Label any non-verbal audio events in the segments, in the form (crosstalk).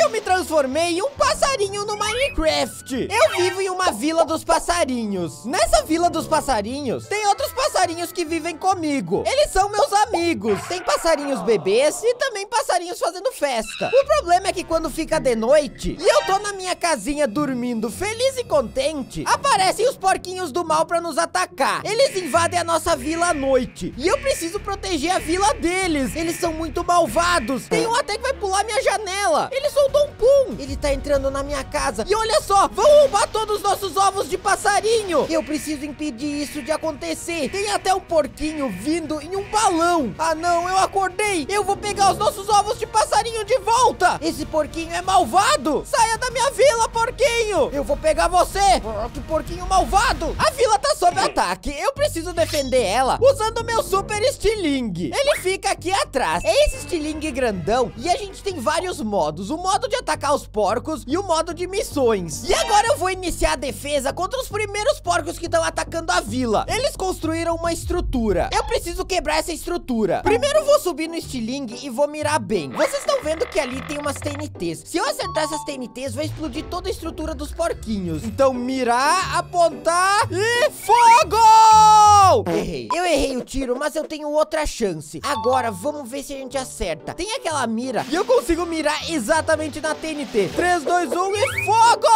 Hoje eu me transformei em um passarinho no Minecraft. Eu vivo em uma vila dos passarinhos. Nessa vila dos passarinhos, tem outros passarinhos que vivem comigo. Eles são meus amigos. Tem passarinhos bebês e também passarinhos fazendo festa. O problema é que quando fica de noite e eu tô na minha casinha dormindo feliz e contente, aparecem os porquinhos do mal pra nos atacar. Eles invadem a nossa vila à noite e eu preciso proteger a vila deles. Eles são muito malvados. Tem um até que vai pular minha janela. Ele soltou um pum. Ele tá entrando na minha casa. E olha só, vão roubar todos os nossos ovos de passarinho. Eu preciso impedir isso de acontecer. Tem até um porquinho vindo em um balão. Ah, não, eu acordei. Eu vou pegar os nossos ovos de volta. Esse porquinho é malvado. Saia da minha vila, porquinho. Eu vou pegar você. Oh, que porquinho malvado. A vila tá sob ataque. Eu preciso defender ela usando meu super estilingue. Ele fica aqui atrás. É esse estilingue grandão e a gente tem vários modos. O modo de atacar os porcos e o modo de missões. E agora eu vou iniciar a defesa contra os primeiros porcos que estão atacando a vila. Eles construíram uma estrutura. Eu preciso quebrar essa estrutura. Primeiro vou subir no estilingue e vou mirar bem. Vocês estão vendo que ali tem umas TNTs. Se eu acertar essas TNTs, vai explodir toda a estrutura dos porquinhos. Então mirar, apontar e fogo! Errei. Eu errei o tiro, mas eu tenho outra chance. Agora vamos ver se a gente acerta. Tem aquela mira e eu consigo mirar exatamente na TNT. 3, 2, 1 e fogo!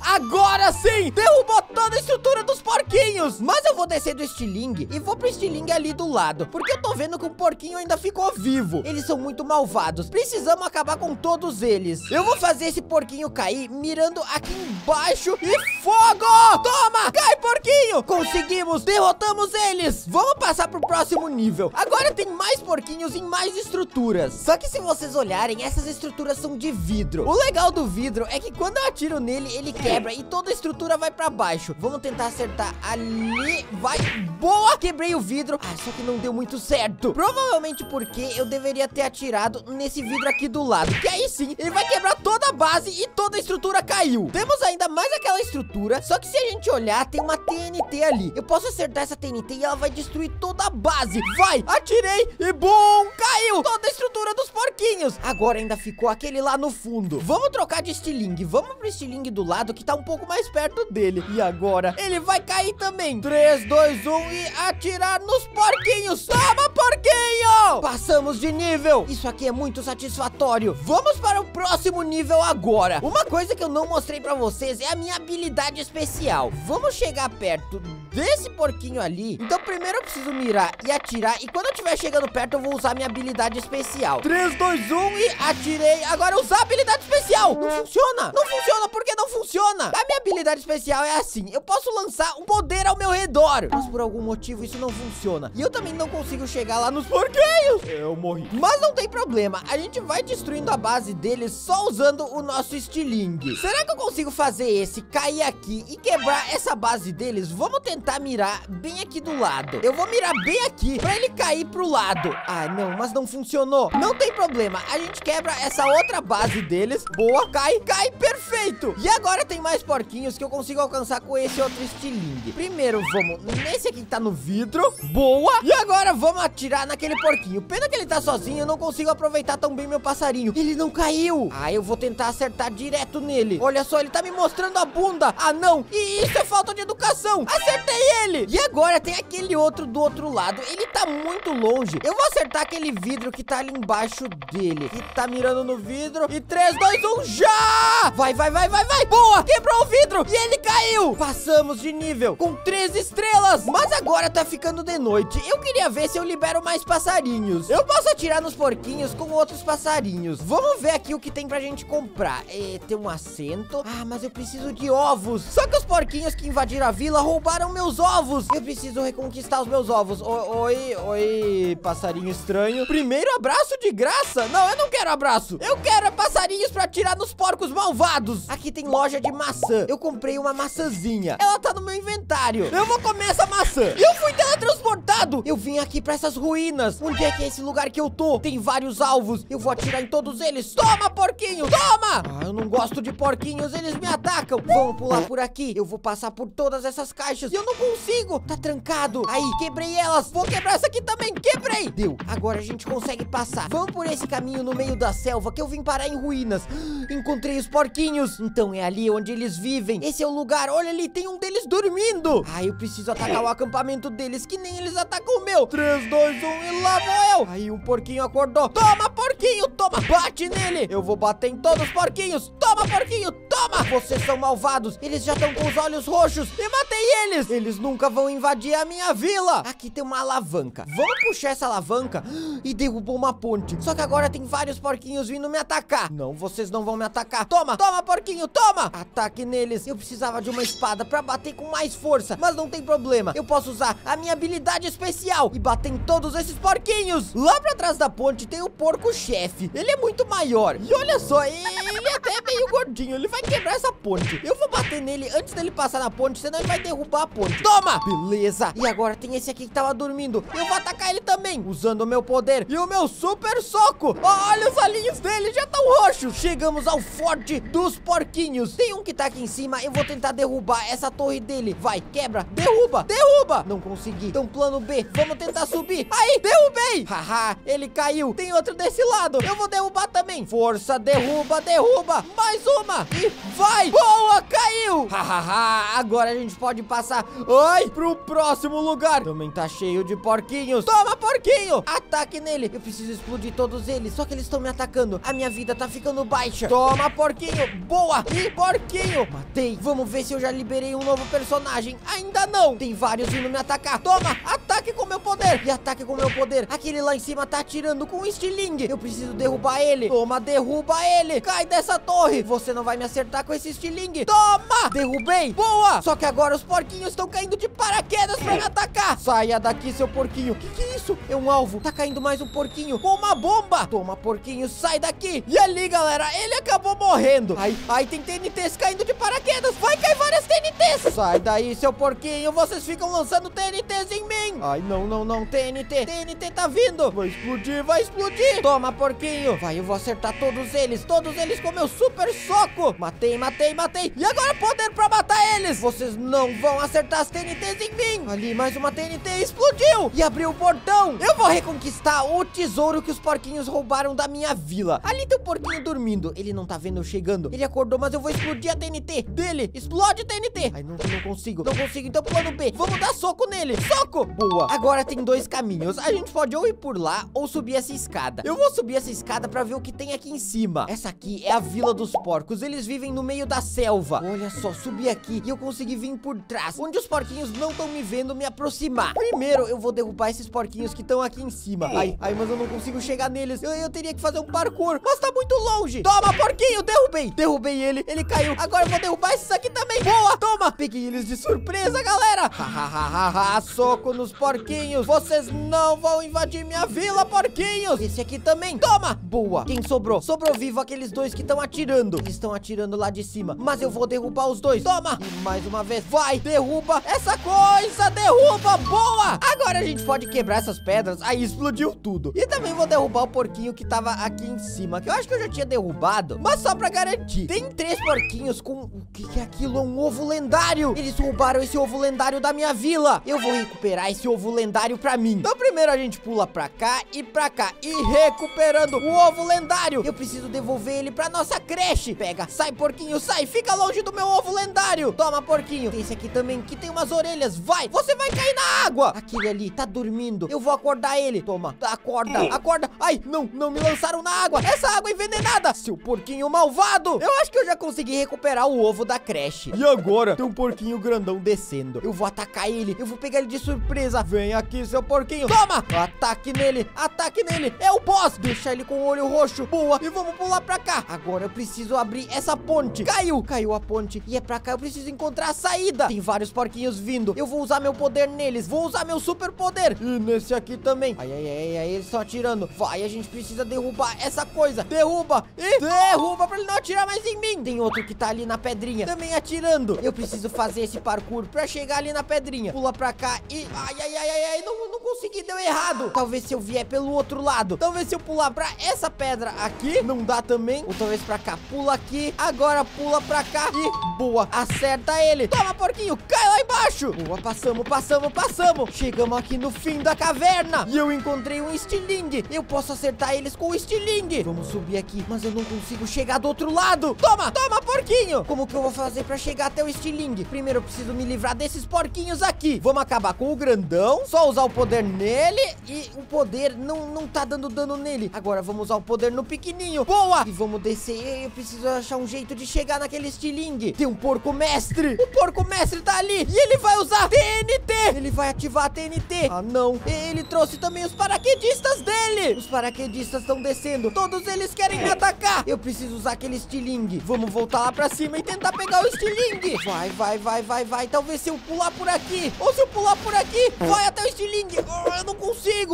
Agora sim! Derrubou toda a estrutura dos porquinhos. Mas eu vou descer do estilingue e vou pro estilingue ali do lado. Porque eu tô vendo que o porquinho ainda ficou vivo. Eles são muito malvados. Precisamos acabar com todos eles. Eu vou fazer esse porquinho cair mirando aqui embaixo e fogo! Toma! Cai, porquinho! Conseguimos! Derrotamos eles! Vamos passar pro próximo nível. Agora tem mais porquinhos em mais estruturas. Só que se vocês olharem, essas estruturas são de vidro. O legal do vidro é que quando eu atiro nele, ele quebra e toda a estrutura vai pra baixo. Vamos tentar acertar ali. Vai. Boa! Quebrei o vidro. Ah, só que não deu muito certo. Provavelmente porque eu deveria ter atirado nesse vidro aqui do lado. Que aí sim, ele vai quebrar toda a base e toda a estrutura caiu. Temos ainda mais aquela estrutura. Só que se a gente olhar, tem uma TNT ali. Eu posso acertar essa TNT e ela vai destruir toda a base. Vai! Atirei e bum! Caiu toda a estrutura dos porquinhos. Agora ainda ficou aquele lá no fundo. Vamos trocar de estilingue. Vamos pro estilingue do lado que tá um pouco mais perto dele. E agora ele vai cair também. 3, 2, 1 e atirar nos porquinhos. Toma, porquinho! Passamos de nível. Isso aqui é muito satisfatório. Vamos para o próximo nível agora. Uma coisa que eu não mostrei pra vocês é a minha habilidade especial. Vamos chegar perto desse porquinho ali. Então primeiro eu preciso mirar e atirar. E quando eu estiver chegando perto, eu vou usar minha habilidade especial. 3, 2, 1 e atirei. Agora usar a habilidade especial. Não funciona. Não funciona. Por que não funciona? A minha habilidade especial é assim. Eu posso lançar um poder ao meu redor. Mas por algum motivo isso não funciona. E eu também não consigo chegar lá nos porquinhos. Eu morri. Mas não tem problema. A gente vai destruindo a base deles só usando o nosso estilingue. Será que eu consigo fazer esse cair aqui e quebrar essa base deles? Vamos tentar mirar bem aqui do lado. Eu vou mirar bem aqui pra ele cair pro lado. Ah, não, mas não funcionou. Não tem problema. A gente quebra essa outra base deles. Boa, cai, cai, perfeito. E agora tem mais porquinhos que eu consigo alcançar com esse outro estilingue. Primeiro vamos nesse aqui que tá no vidro. Boa. E agora vamos atirar naquele porquinho. Pena que ele tá sozinho, eu não consigo aproveitar tão bem meu passarinho. Ele não caiu. Ah, eu vou tentar acertar direto nele. Olha só, ele tá me mostrando a bunda. Ah, não. E isso é falta de educação. Acertei ele. E agora tem aquele outro do outro lado. Ele tá muito longe. Eu vou acertar aquele vidro que tá ali embaixo dele. Que tá mirando no vidro. E 3, 2, 1, já! Vai, vai, vai, vai, vai. Boa! Quebrou o vidro e ele caiu. Passamos de nível com 3 estrelas. Mas agora tá ficando de noite. Eu queria ver se eu libero mais passarinhos. Eu posso atirar nos porquinhos com outros passarinhos. Vamos ver aqui o que tem pra gente comprar. É, tem um assento. Ah, mas eu preciso de ovos. Só que os porquinhos que invadiram a vila roubaram meus ovos. Eu preciso reconquistar os meus ovos. O, oi, oi, passarinho estranho. Primeiro abraço de graça? Não, eu não quero abraço. Eu quero passarinhos pra atirar nos porcos malvados. Aqui tem loja de maçã. Eu comprei uma maçãzinha. Ela tá no meu inventário. Eu vou comer essa maçã. Eu fui teletransportado. Eu vim aqui pra essas ruínas. Onde é que é esse lugar que eu tô? Tem vários alvos. Eu vou atirar em todos eles. Toma, porquinho. Toma. Ah, eu não gosto de porquinhos, eles me atacam. Vamos pular por aqui. Eu vou passar por todas essas caixas. Eu não consigo. Tá trancado. Aí, quebrei elas. Vou quebrar essa aqui também. Quebrei. Deu. Agora a gente consegue passar. Vamos por esse caminho no meio da selva que eu vim parar em ruínas. (gasps) Encontrei os porquinhos. Então é ali onde eles vivem. Esse é o lugar. Olha ali, tem um deles dormindo. Ah, eu preciso atacar o acampamento deles, que nem eles atacam o meu. 3, 2, 1 e lá vou eu. Aí um porquinho acordou. Toma, porquinho, toma. Bate nele. Eu vou bater em todos os porquinhos. Toma, porquinho, toma. Vocês são malvados. Eles já estão com os olhos roxos. E matei eles. Eles nunca vão invadir a minha vila. Aqui tem uma alavanca. Vamos puxar essa alavanca e derrubou uma ponte. Só que agora tem vários porquinhos vindo me atacar. Não, vocês não vão me atacar. Toma, toma, porquinho, toma. Ataque neles. Eu precisava de uma espada pra bater com mais força. Mas não tem problema. Eu posso usar a minha habilidade especial e bater em todos esses porquinhos. Lá pra trás da ponte tem o porco-chefe. Ele é muito maior. E olha só, ele é até meio gordinho. Ele vai quebrar essa ponte. Eu vou bater nele antes dele passar na ponte, senão ele vai derrubar a ponte. Toma! Beleza. E agora tem esse aqui que tava dormindo. Eu vou atacar ele também, usando o meu poder e o meu super soco. Olha os olhinhos dele, já estão roxos. Chegamos ao forte dos porquinhos. Tem um que tá aqui em cima. Eu vou tentar derrubar essa torre dele. Vai, quebra. Derruba, derruba. Não consegui. Então, plano B. Vamos tentar subir. Aí, derrubei. Haha, ele caiu. Tem outro desse lado. Eu vou derrubar também. Força, derruba, derruba. Mais uma. E vai. Boa, caiu. Hahaha, agora a gente pode passar. Ai, pro próximo lugar. Também tá cheio de porquinhos. Toma, porquinho. Ataque nele. Eu preciso explodir todos eles. Só que eles estão me atacando. A minha vida tá ficando baixa. Toma, porquinho. Boa. E porquinho. Matei. Vamos ver se eu já liberei um novo personagem. Ainda não. Tem vários vindo me atacar. Toma. Ataque com meu poder. E ataque com meu poder. Aquele lá em cima tá atirando com um estilingue. Eu preciso derrubar ele. Toma, derruba ele. Cai dessa torre. Você não vai me acertar com esse estilingue. Toma. Derrubei. Boa. Só que agora os porquinhos estão caindo de paraquedas pra me atacar. Saia daqui, seu porquinho. Que que é isso? É um alvo. Tá caindo mais um porquinho com uma bomba. Toma, porquinho, sai daqui. E ali, galera, ele acabou morrendo. Ai, ai, tem TNTs caindo de paraquedas. Vai cair várias TNTs. Sai daí, seu porquinho. Vocês ficam lançando TNTs em mim. Ai, não, não, não. TNT. TNT tá vindo. Vai explodir, vai explodir. Toma, porquinho. Vai, eu vou acertar todos eles. Todos eles com meu super soco. Matei, matei, matei. E agora poder pra matar eles. Vocês não vão acertar as TNTs em mim. Ali, mais uma TNT explodiu. E abriu o portão. Eu vou reconquistar o tesouro que os porquinhos roubaram da minha vila. Ali tem um porquinho dormindo. Ele não tá vendo eu chegando. Ele acordou, mas eu vou explodir a TNT dele. Explode TNT. Ai, não, não consigo. Não consigo. Então, plano B. Vamos dar soco nele. Soco. Boa. Agora tem dois caminhos. A gente pode ou ir por lá ou subir essa escada. Eu vou subir essa escada pra ver o que tem aqui em cima. Essa aqui é a Vila dos Porcos. Eles vivem no meio da selva. Olha só, subi aqui e eu consegui vir por trás, onde os porquinhos não estão me vendo me aproximar. Primeiro, eu vou derrubar esses porquinhos que estão aqui em cima. Ai, ai, mas eu não consigo chegar neles. Eu, eu teria que fazer um parkour, mas tá muito longe. Toma, porquinho, derrubei. Derrubei ele, ele caiu. Agora eu vou derrubar esses aqui também. Boa, toma. Peguei eles de surpresa, galera. Hahaha, soco nos porquinhos. Vocês não vão invadir minha vila, porquinhos. Esse aqui também. Toma. Boa. Quem sobrou? Sobrou vivo aqueles dois que estão atirando. Eles estão atirando lá de cima, mas eu vou derrubar os dois. Toma. E mais uma vez. Vai, derruba essa coisa. Derruba. Boa. Agora a gente pode quebrar essas pedras. Aí explodiu tudo. E também vou derrubar o porquinho que tava aqui em cima, que eu acho que eu já tinha derrubado, mas só pra garantir. Tem três porquinhos com... O que, é aquilo? Um ovo lendário. Eles roubaram esse ovo lendário da minha vila. Eu vou recuperar esse ovo lendário pra mim. Então primeiro a gente pula pra cá e pra cá. E recuperando o ovo lendário. Eu preciso devolver ele pra nossa creche. Pega, sai porquinho, sai. Fica longe do meu ovo lendário. Toma, porquinho. Tem esse aqui também que tem umas orelhas. Vai, você vai cair na água. Aquele ali tá dormindo. Eu vou acordar ele. Toma, acorda, acorda. Ai, não, não me lançaram na água. Essa água é envenenada. Seu porquinho malvado. Eu acho que eu já consegui recuperar o ovo da creche. E agora? Tem um porquinho grandão descendo. Eu vou atacar ele. Eu vou pegar ele de surpresa. Vem aqui, seu porquinho. Toma! Ataque nele. Ataque nele. É o boss. Deixa ele com o olho roxo. Boa. E vamos pular pra cá. Agora eu preciso abrir essa ponte. Caiu. Caiu a ponte. E é pra cá. Eu preciso encontrar a saída. Tem vários porquinhos vindo. Eu vou usar meu poder neles. Vou usar meu super poder. E nesse aqui também. Ai, ai, ai, ai. Eles estão atirando. Vai, a gente precisa derrubar essa coisa. Derruba. E derruba pra ele não atirar mais em mim. Tem outro que tá ali na pedrinha, também atirando. Eu preciso fazer esse parkour pra chegar ali na pedrinha. Pula pra cá e... Ai, ai, ai, ai, ai, não, não consegui, deu errado. Talvez se eu vier pelo outro lado. Talvez se eu pular pra essa pedra aqui, não dá também. Ou talvez pra cá, pula aqui. Agora pula pra cá e... Boa, acerta ele. Toma, porquinho, cai lá embaixo. Boa, passamos, passamos, passamos. Chegamos aqui no fim da caverna. E eu encontrei um estilingue. Eu posso acertar eles com o estilingue. Vamos subir aqui, mas eu não consigo chegar do outro lado. Toma, toma, porquinho. Como que eu vou fazer pra chegar até o estilingue? Primeiro eu preciso me livrar desses porquinhos aqui. Vamos acabar com o grandão. Só usar o poder nele. E o poder não, não tá dando dano nele. Agora vamos usar o poder no pequenininho. Boa! E vamos descer. Eu preciso achar um jeito de chegar naquele estilingue. Tem um porco mestre. O porco mestre tá ali. E ele vai usar TNT. Ele vai ativar a TNT. Ah, não. Ele trouxe também os paraquedistas dele. Os paraquedistas estão descendo. Todos eles querem me atacar. Eu preciso usar aquele estilingue. Vamos voltar lá pra cima e tentar pegar o estilingue. Vai, vai, vai, vai, vai. Talvez se eu pular por aqui. Ou se eu pular por aqui, vai até o estilingue. Oh,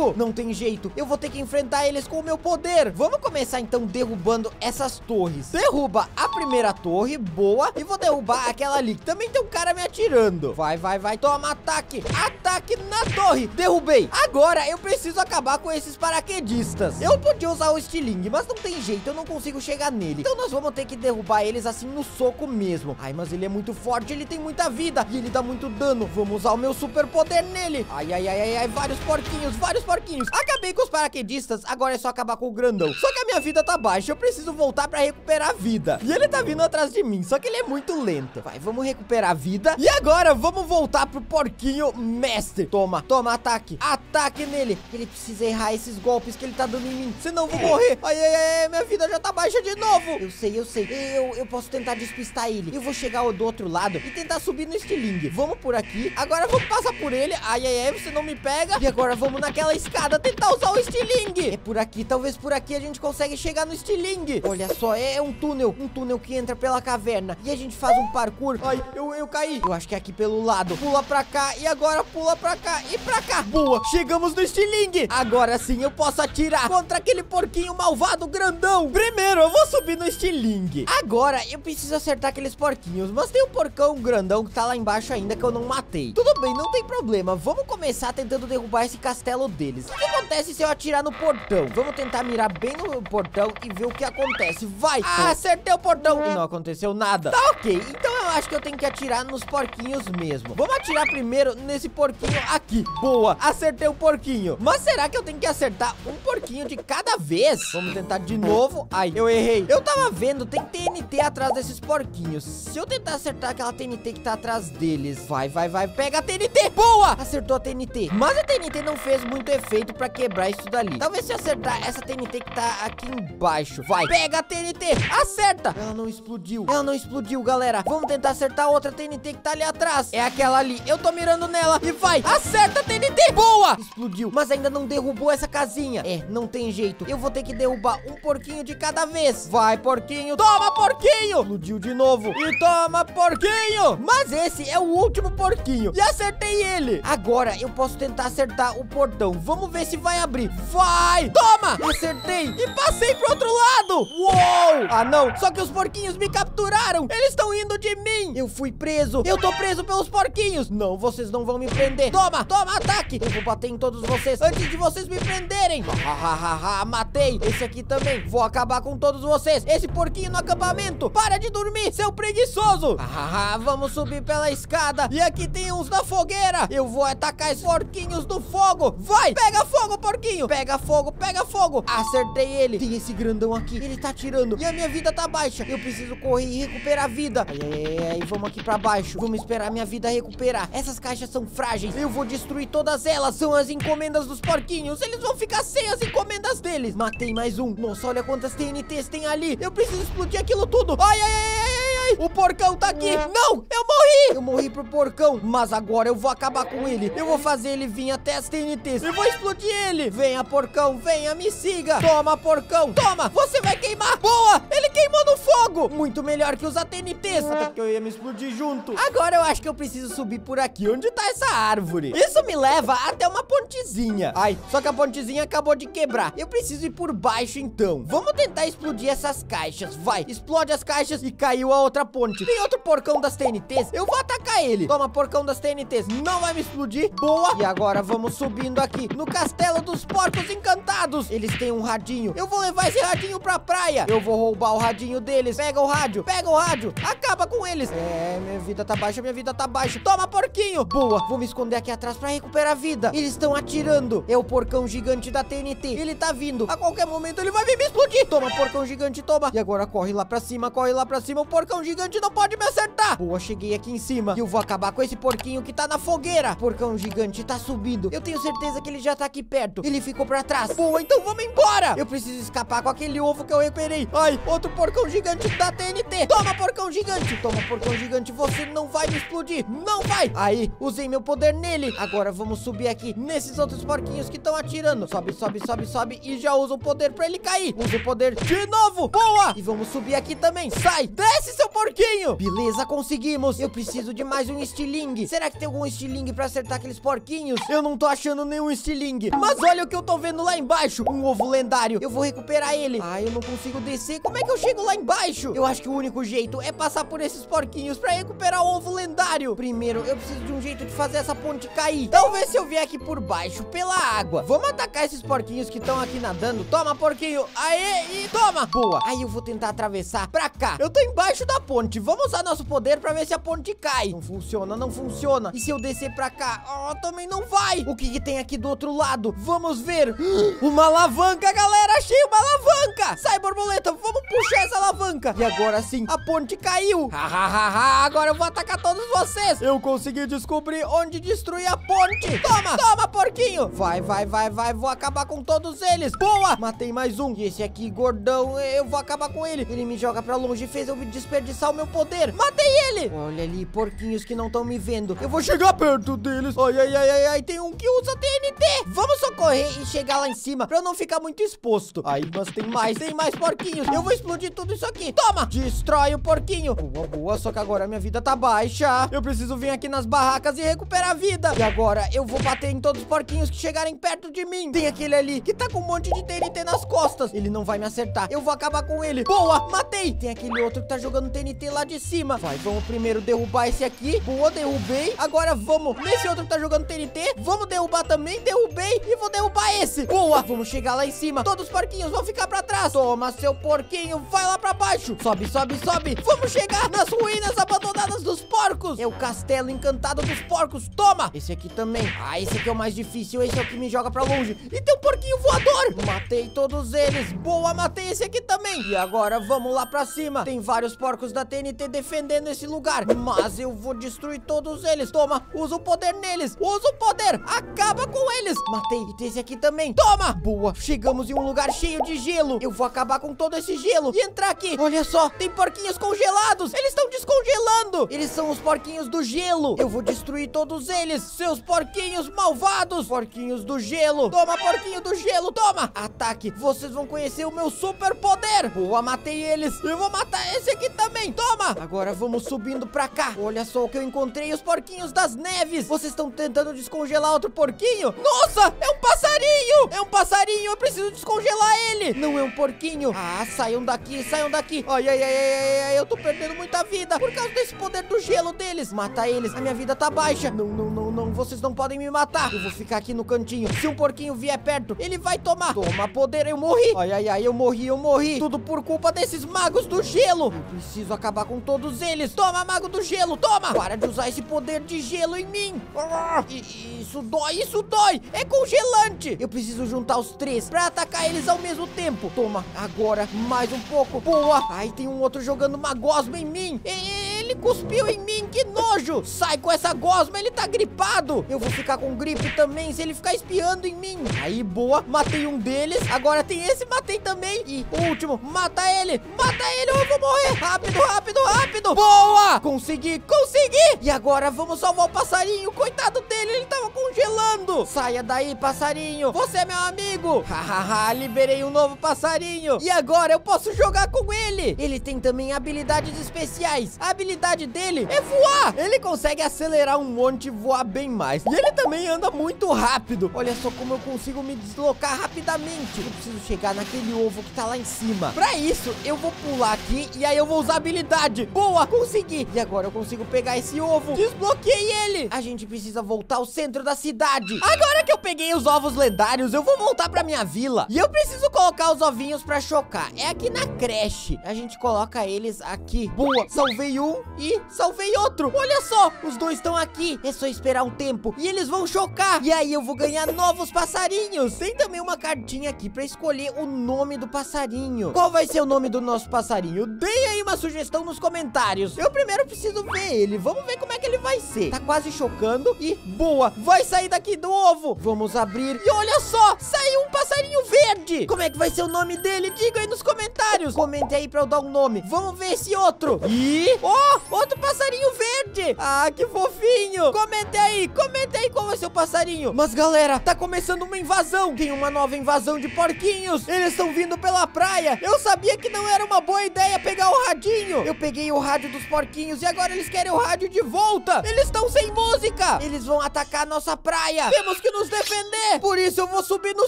eu não tem jeito. Eu vou ter que enfrentar eles com o meu poder. Vamos começar então derrubando essas torres. Derruba a primeira torre, boa. E vou derrubar aquela ali, também tem um cara me atirando. Vai, vai, vai. Toma ataque. Ataque na torre. Derrubei. Agora eu preciso acabar com esses paraquedistas. Eu podia usar o estilingue, mas não tem jeito. Eu não consigo chegar nele. Então nós vamos ter que derrubar eles assim no soco mesmo. Ai, mas ele é muito forte. Ele tem muita vida. E ele dá muito dano. Vamos usar o meu super poder nele. Ai, ai, ai, ai, ai. Vários porquinhos, vários porquinhos. Acabei com os paraquedistas. Agora é só acabar com o grandão. Só que a minha vida tá baixa. Eu preciso voltar pra recuperar a vida. E ele tá vindo atrás de mim. Só que ele é muito lento. Vai, vamos recuperar a vida. E agora vamos voltar pro porquinho mestre. Toma, toma ataque. Ataque nele. Ele precisa errar esses golpes que ele tá dando em mim. Senão eu vou morrer. Ai, ai, ai, minha vida já tá baixa de novo. Eu sei, eu sei. Eu, eu posso tentar despistar ele. Eu vou chegar do outro lado e tentar subir no estilingue. Vamos por aqui. Agora vamos passar por ele. Ai, ai, ai, você não me pega. E agora vamos naquela escada tentar usar o estilingue. É por aqui, talvez por aqui a gente consegue chegar no estilingue. Olha só, é um túnel. Um túnel que entra pela caverna. E a gente faz um parkour. Ai, eu, eu caí. Eu acho que é aqui pelo lado. Pula pra cá e agora pula pra cá e pra cá. Boa, chegamos no estilingue. Agora sim eu posso atirar contra aquele porquinho malvado grandão. Primeiro eu vou subir no estilingue. Agora eu preciso acertar aqueles porquinhos. Mas tem um porcão grandão que tá lá embaixo ainda que eu não matei. Tudo bem, não tem problema. Vamos começar tentando derrubar esse castelo deles. O que acontece se eu atirar no portão? Vamos tentar mirar bem no portão e ver o que acontece. Vai! Ah, acertei o portão e não aconteceu nada. Tá ok, então eu acho que eu tenho que atirar nos porquinhos mesmo. Vamos atirar primeiro nesse porquinho aqui. Boa, acertei o porquinho. Mas será que eu tenho que acertar um porquinho de cada vez? Vamos tentar de novo. Ai, eu errei. Eu tava vendo, tem TNT atrás desses porquinhos. Se eu tentar acertar aquela TNT que tá atrás deles. Vai, vai, vai. Pega a TNT. Boa! Acertou a TNT. Mas a TNT não fez muito efeito pra quebrar isso dali. Talvez se eu acertar essa TNT que tá aqui embaixo. Vai, pega a TNT. Acerta. Ela não explodiu. Ela não explodiu, galera. Vamos tentar acertar outra TNT que tá ali atrás. É aquela ali. Eu tô mirando nela. E vai. Acerta a TNT. Boa. Explodiu. Mas ainda não derrubou essa casinha. É, não tem jeito. Eu vou ter que derrubar um porquinho de cada vez. Vai, porquinho. Toma, porquinho. Explodiu de novo. E toma, porquinho. Mas esse é o último porquinho. E acertei ele. Agora eu posso tentar acertar o portão. Vamos ver se vai abrir. Vai. Toma. Acertei. E passei pro outro lado. Uou. Ah, não. Só que os porquinhos me capturaram. Eles estão indo de mim. Eu fui preso. Eu tô preso pelos porquinhos. Não, vocês não vão me prender. Toma, toma, ataque. Eu vou bater em todos vocês antes de vocês me prenderem. Hahaha, matei. Esse aqui também. Vou acabar com todos vocês. Esse porquinho no acampamento. Para de dormir, seu preguiçoso. Hahaha, vamos subir pela escada. E aqui tem uns na fogueira. Eu vou atacar esses porquinhos do fogo. Vai, pega fogo, porquinho. Pega fogo, pega fogo. Acertei ele. Tem esse grandão aqui. Ele tá atirando. E a minha vida tá baixa. Eu preciso correr e recuperar a vida. Ai, ai, ai. Vamos aqui pra baixo. Vamos esperar minha vida recuperar. Essas caixas são frágeis. Eu vou destruir todas elas. São as encomendas dos porquinhos. Eles vão ficar sem as encomendas deles. Matei mais um. Nossa, olha quantas TNTs tem ali. Eu preciso explodir aquilo tudo. Ai, ai, ai, ai. O porcão tá aqui. Não, eu morri. Eu morri pro porcão. Mas agora eu vou acabar com ele. Eu vou fazer ele vir até as TNTs. Eu vou explodir ele. Venha, porcão. Venha, me siga. Toma, porcão. Toma. Você vai queimar. Boa. Ele queimou no fogo. Muito melhor que usar TNTs. Até porque eu ia me explodir junto. Agora eu acho que eu preciso subir por aqui. Onde tá essa árvore? Isso me leva até uma pontezinha. Ai, só que a pontezinha acabou de quebrar. Eu preciso ir por baixo então. Vamos tentar explodir essas caixas. Vai, explode as caixas e caiu a outra ponte. Tem outro porcão das TNTs. Eu vou atacar ele. Toma, porcão das TNTs. Não vai me explodir. Boa. E agora vamos subindo aqui no castelo dos porcos encantados. Eles têm um radinho. Eu vou levar esse radinho pra praia. Eu vou roubar o radinho deles. Pega o rádio. Pega o rádio. Acaba com eles. É, minha vida tá baixa. Minha vida tá baixa. Toma, porquinho. Boa. Vou me esconder aqui atrás pra recuperar a vida. Eles estão atirando. É o porcão gigante da TNT. Ele tá vindo. A qualquer momento ele vai vir me explodir. Toma, porcão gigante. Toma. E agora corre lá pra cima. Corre lá pra cima. O porcão gigante não pode me acertar. Boa, cheguei aqui em cima. E eu vou acabar com esse porquinho que tá na fogueira. Porcão gigante tá subindo. Eu tenho certeza que ele já tá aqui perto. Ele ficou pra trás. Boa, então vamos embora. Eu preciso escapar com aquele ovo que eu recuperei. Ai, outro porcão gigante da TNT. Toma, porcão gigante. Toma, porcão gigante. Você não vai me explodir. Não vai. Aí, usei meu poder nele. Agora vamos subir aqui nesses outros porquinhos que estão atirando. Sobe, sobe, sobe, sobe. E já usa o poder pra ele cair. Usa o poder de novo. Boa. E vamos subir aqui também. Sai. Desce, seu porquinho. Beleza, conseguimos. Eu preciso de mais um estilingue. Será que tem algum estilingue pra acertar aqueles porquinhos? Eu não tô achando nenhum estilingue. Mas olha o que eu tô vendo lá embaixo. Um ovo lendário. Eu vou recuperar ele. Ah, eu não consigo descer. Como é que eu chego lá embaixo? Eu acho que o único jeito é passar por esses porquinhos pra recuperar o ovo lendário. Primeiro, eu preciso de um jeito de fazer essa ponte cair. Talvez se eu vier aqui por baixo, pela água. Vamos atacar esses porquinhos que estão aqui nadando. Toma, porquinho. Aê, e toma. Boa. Aí eu vou tentar atravessar pra cá. Eu tô embaixo da ponte. Vamos usar nosso poder pra ver se a ponte cai. Não funciona, não funciona. E se eu descer pra cá? Oh, também não vai. O que, que tem aqui do outro lado? Vamos ver. (gasps) Uma alavanca, galera. Achei uma alavanca. Sai, borboleta. Vamos puxar essa alavanca. E agora sim, a ponte caiu. Hahaha. agora eu vou atacar todos vocês. Eu consegui descobrir onde destruir a ponte. Toma, toma, porquinho. Vai, vai, vai, vai. Vou acabar com todos eles. Boa. Matei mais um. E esse aqui, gordão, eu vou acabar com ele. Ele me joga pra longe e fez eu desperdiçar o meu poder. Matei ele. Olha ali, porquinhos que não estão me vendo. Eu vou chegar perto deles. Ai, ai, ai, ai, ai. Tem um que usa TNT. Vamos socorrer e chegar lá em cima pra eu não ficar muito exposto. Aí, mas tem mais, tem mais porquinhos. Eu vou explodir tudo isso aqui. Toma, destrói o porquinho. Boa, boa, só que agora minha vida tá baixa. Eu preciso vir aqui nas barracas e recuperar a vida. E agora eu vou bater em todos os porquinhos que chegarem perto de mim. Tem aquele ali que tá com um monte de TNT nas costas. Ele não vai me acertar. Eu vou acabar com ele. Boa, matei. Tem aquele outro que tá jogando TNT lá de cima. Vai, vamos primeiro derrubar esse aqui. Boa, derrubei. Agora vamos nesse outro que tá jogando TNT. Vamos derrubar também. Derrubei e vou derrubar esse. Boa, vamos chegar lá em cima. Todos os porquinhos vão ficar pra trás. Toma, seu porquinho. Vai lá pra baixo. Sobe, sobe, sobe. Vamos chegar nas ruínas abandonadas dos porcos. É o castelo encantado dos porcos. Toma. Esse aqui também. Ah, esse aqui é o mais difícil. Esse é o que me joga pra longe. E tem um porquinho voador. Matei todos eles. Boa, matei esse aqui também. E agora vamos lá pra cima. Tem vários porcos da TNT defendendo esse lugar. Mas eu vou destruir todos eles. Toma, usa o poder neles. Usa o poder. Acaba com eles. Matei. E esse aqui também. Toma. Boa. Chegamos em um lugar cheio de gelo. Eu vou acabar com todo esse gelo e entrar aqui. Olha só, tem porquinhos congelados. Eles estão descongelando. Eles são os porquinhos do gelo. Eu vou destruir todos eles. Seus porquinhos malvados. Porquinhos do gelo. Toma, porquinho do gelo. Toma. Ataque. Vocês vão conhecer o meu super poder. Boa, matei eles. Eu vou matar esse aqui também. Toma. Agora vamos subindo pra cá. Olha só o que eu encontrei. Os porquinhos das neves. Vocês estão tentando descongelar outro porquinho? Nossa, é um passarinho. É um passarinho. Eu preciso descongelar ele. Não é um porquinho. Ah, saiam daqui, saiam daqui. Ai, ai, ai, ai, ai, eu tô perdendo muita vida por causa desse poder do gelo deles. Mata eles. A minha vida tá baixa. Não, não, não, não. Vocês não podem me matar. Eu vou ficar aqui no cantinho. Se um porquinho vier perto, ele vai tomar. Toma poder, eu morri. Ai, ai, ai, eu morri, eu morri. Tudo por culpa desses magos do gelo. Eu preciso acabar com todos eles. Toma, mago do gelo, toma. Para de usar esse poder de gelo em mim. Ah, isso dói, isso dói. É congelante. Eu preciso juntar os três pra atacar eles ao mesmo tempo. Toma, agora, mais um pouco. Boa. Ai, tem um outro jogando uma gosma em mim. E- Ele cuspiu em mim, que nojo. Sai com essa gosma, ele tá gripado. Eu vou ficar com gripe também se ele ficar espiando em mim. Aí, boa. Matei um deles. Agora tem esse, matei também. E o último, mata ele. Mata ele ou eu vou morrer. Rápido, rápido, rápido. Boa! Consegui, consegui! E agora vamos salvar o passarinho. Coitado dele, ele tava congelando. Saia daí, passarinho. Você é meu amigo. (laughs) Hahaha, liberei um novo passarinho. E agora eu posso jogar com ele. Ele tem também habilidades especiais. A habilidade dele é voar. Ele consegue acelerar um monte e voar bem mais. E ele também anda muito rápido. Olha só como eu consigo me deslocar rapidamente. Eu preciso chegar naquele ovo que tá lá em cima. Pra isso, eu vou pular aqui e aí eu vou usar habilidade. Boa, consegui. E agora eu consigo pegar esse ovo. Desbloqueei ele. A gente precisa voltar ao centro da cidade. Agora que eu peguei os ovos lendários, eu vou voltar pra minha vila. E eu preciso colocar os ovinhos pra chocar. É aqui na creche. A gente coloca eles aqui. Boa, salvei um e salvei outro. Olha só, os dois estão aqui. É só esperar um tempo e eles vão chocar. E aí eu vou ganhar novos passarinhos. Tem também uma cartinha aqui pra escolher o nome do passarinho. Qual vai ser o nome do nosso passarinho? Deem aí uma sugestão nos comentários. Eu primeiro preciso ver ele. Vamos ver como é que ele vai ser. Tá quase chocando e boa, vai sair daqui do ovo. Vamos abrir e olha só, saiu um passarinho verde. Como é que vai ser o nome dele? Diga aí nos comentários. Comente aí pra eu dar um nome. Vamos ver esse outro. E, oh, outro passarinho verde. Ah, que fofinho. Comente aí, comente aí vai ser o passarinho. Mas galera, tá começando uma invasão. Tem uma nova invasão de porquinhos. Eles estão vindo pela praia. Eu sabia que não era uma boa ideia pegar o radinho. Eu peguei o rádio dos porquinhos e agora eles querem o rádio de volta. Eles estão sem música. Eles vão atacar a nossa praia. Temos que nos defender. Por isso eu vou subir no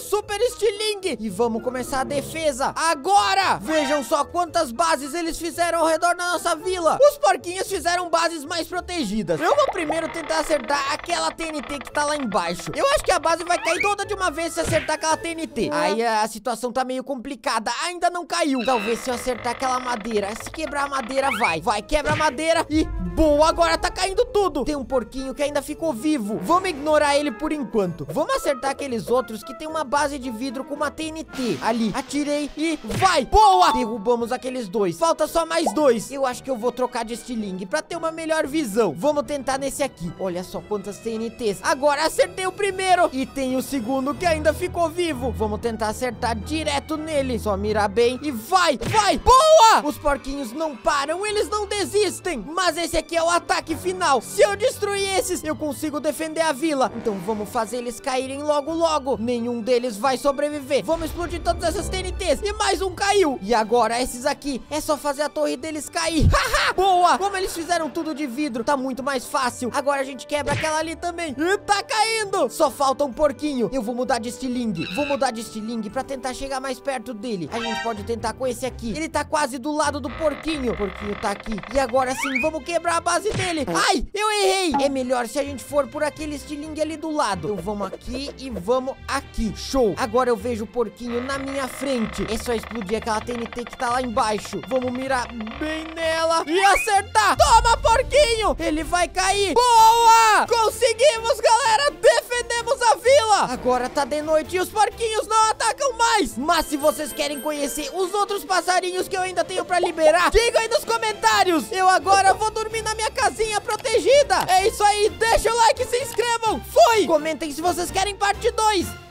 super estilingue e vamos começar a defesa agora. Vejam só quantas bases eles fizeram ao redor da nossa vila. Os porquinhos fizeram bases mais protegidas. Eu vou primeiro tentar acertar aquela TNT que tá lá embaixo. Eu acho que a base vai cair toda de uma vez se acertar aquela TNT. Aí a situação tá meio complicada. Ainda não caiu. Talvez se eu acertar aquela madeira. Se quebrar a madeira, vai. Vai, quebra a madeira e boa. Agora tá caindo tudo. Tem um porquinho que ainda ficou vivo. Vamos ignorar ele por enquanto. Vamos acertar aqueles outros que tem uma base de vidro com uma TNT. Ali, atirei e vai. Boa! Derrubamos aqueles dois. Falta só mais dois. Eu acho que eu vou trocar de estilingue pra ter uma melhor visão. Vamos tentar nesse aqui. Olha só quantas TNTs. Agora acertei o primeiro. E tem o segundo que ainda ficou vivo. Vamos tentar acertar direto nele. Só mirar bem e vai, vai. Boa! Os porquinhos não param, eles não desistem. Mas esse aqui é o ataque final. Se eu destruir esses, eu consigo defender a vila. Então vamos fazer eles caírem logo, logo. Nenhum deles vai sobreviver. Vamos explodir todas essas TNTs. E mais um caiu. E agora esses aqui, é só fazer a torre deles cair. (laughs) Haha! Boa! Como eles fizeram tudo de vidro, tá muito mais fácil. Agora a gente quebra aquela ali também. E tá caindo. Só falta um porquinho. Eu vou mudar de estilingue. Vou mudar de estilingue pra tentar chegar mais perto dele. A gente pode tentar com esse aqui. Ele tá quase do lado do porquinho. O porquinho tá aqui. E agora sim, vamos quebrar a base dele. Ai, eu errei. É melhor se a gente for por aquele estilingue ali do lado. Então vamos aqui e vamos aqui. Show. Agora eu vejo o porquinho na minha frente. É só explodir aquela TNT que tá lá embaixo. Vamos mirar bem nela e acertar. Toma, porquinho. Ele vai cair. Boa! Conseguimos, galera. Defendemos a vila. Agora tá de noite e os porquinhos não atacam mais. Mas se vocês querem conhecer os outros passarinhos que eu ainda tenho pra liberar, diga aí nos comentários. Eu agora vou dormir na minha casinha protegida. É isso aí. Deixa o like e se inscrevam. Fui! Comentem se vocês querem parte 2.